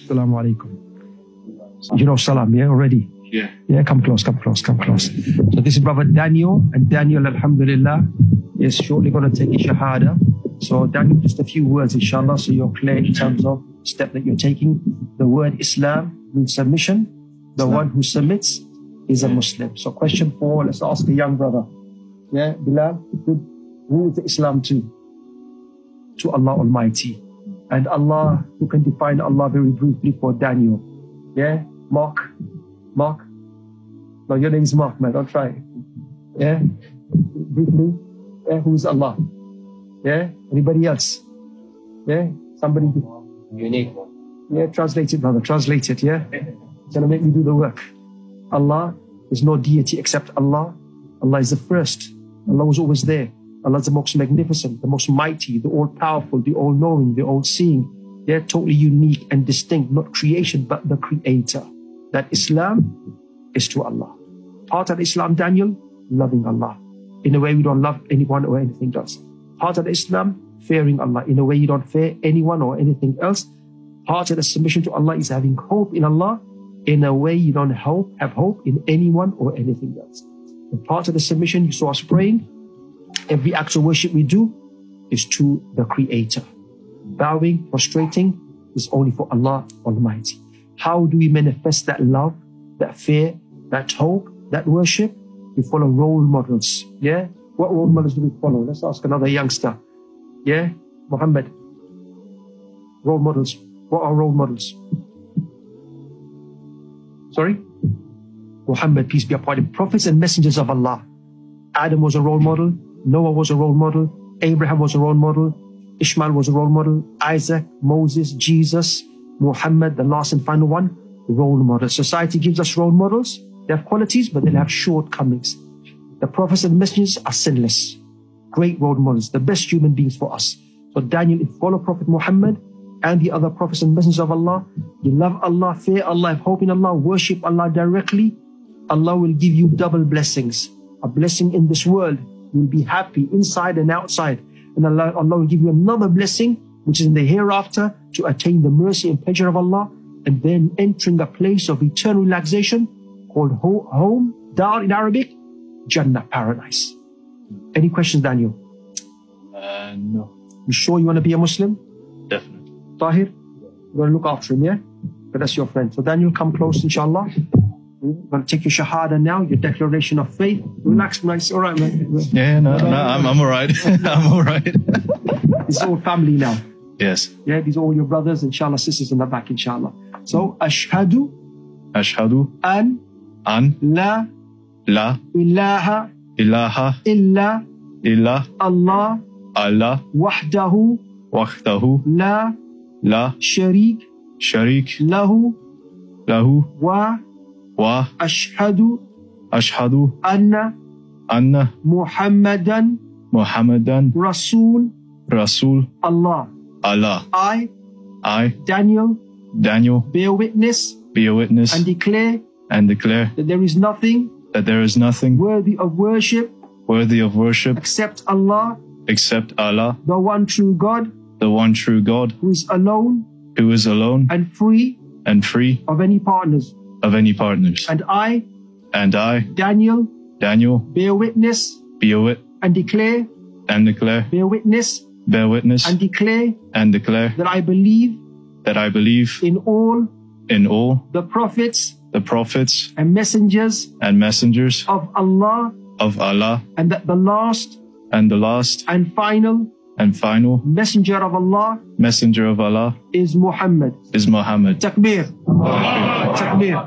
Assalamu alaikum. You know salam, yeah, already? Yeah. Yeah, come close, come close, come close. So this is brother Daniel, and Daniel, alhamdulillah, is shortly going to take his shahada. So Daniel, just a few words, inshallah, so you're clear in terms of step that you're taking. The word Islam means submission. The one who submits is a Muslim. So question four, let's ask a young brother. Yeah, Bilal, who is Islam to? To Allah Almighty. And Allah, who can define Allah very briefly for Daniel. Yeah, Mark, Mark. No, your name is Mark, man. Don't try. Yeah, briefly. Yeah, who's Allah? Yeah, anybody else? Yeah, somebody. Unique. Yeah, translate it, brother. Translate it. Yeah, it's gonna make me do the work. Allah, there's no deity except Allah. Allah is the first. Allah was always there. Allah the most magnificent, the most mighty, the all powerful, the all knowing, the all seeing. They're totally unique and distinct, not creation, but the creator. That Islam is to Allah. Part of Islam, Daniel, loving Allah. In a way we don't love anyone or anything else. Part of Islam, fearing Allah. In a way you don't fear anyone or anything else. Part of the submission to Allah is having hope in Allah. In a way you don't hope, have hope in anyone or anything else. And part of the submission, you saw us praying, every act of worship we do is to the Creator. Bowing, prostrating is only for Allah Almighty. How do we manifest that love, that fear, that hope, that worship? We follow role models. Yeah? What role models do we follow? Let's ask another youngster. Yeah? Muhammad. Role models. What are role models? Sorry? Muhammad, peace be upon him. Prophets and messengers of Allah. Adam was a role model. Noah was a role model. Abraham was a role model. Ishmael was a role model. Isaac, Moses, Jesus, Muhammad, the last and final one, role model. Society gives us role models. They have qualities, but they have shortcomings. The prophets and messengers are sinless. Great role models, the best human beings for us. So Daniel, if you follow Prophet Muhammad and the other prophets and messengers of Allah, you love Allah, fear Allah, hope in Allah, worship Allah directly, Allah will give you double blessings. A blessing in this world. You'll be happy inside and outside. And Allah, Allah will give you another blessing, which is in the hereafter, to attain the mercy and pleasure of Allah, and then entering a place of eternal relaxation called home, dar in Arabic, Jannah, paradise. Any questions, Daniel? Uh, no. You sure you want to be a Muslim? Definitely. Tahir? You're going to look after him, yeah? But that's your friend. So Daniel, come close, inshallah. To take your shahada now, your declaration of faith. Relax. It's all right, man. Yeah, no, no, I'm, I'm all right. I'm all right. It's all family now. yes. Yeah, these are all your brothers, inshallah, sisters in the back, inshallah. So, ashhadu Ashhadu an an la la ilaha ilaha illa illa Allah Allah wahdahu wahdahu la la sharik sharik lahu lahu wa wa ashhadu ashhadu anna anna Muhammadan Muhammadan Rasul Rasul Allah. Allah. I, I, Daniel, Daniel, bear witness be a witness and declare and declare that there is nothing that there is nothing worthy of worship worthy of worship except Allah, except Allah, the one true God, the one true God, who is alone who is alone and free and free of any partners. Of any partners. And I, And I, Daniel, Daniel, bear witness bear wit and declare, and declare, bear witness bear witness and declare and declare that I believe that I believe in all in all the prophets the prophets and messengers and messengers of Allah of Allah and that the last and the last and final and final messenger of Allah messenger of Allah is Muhammad. is Muhammad. Takbir. Takbir.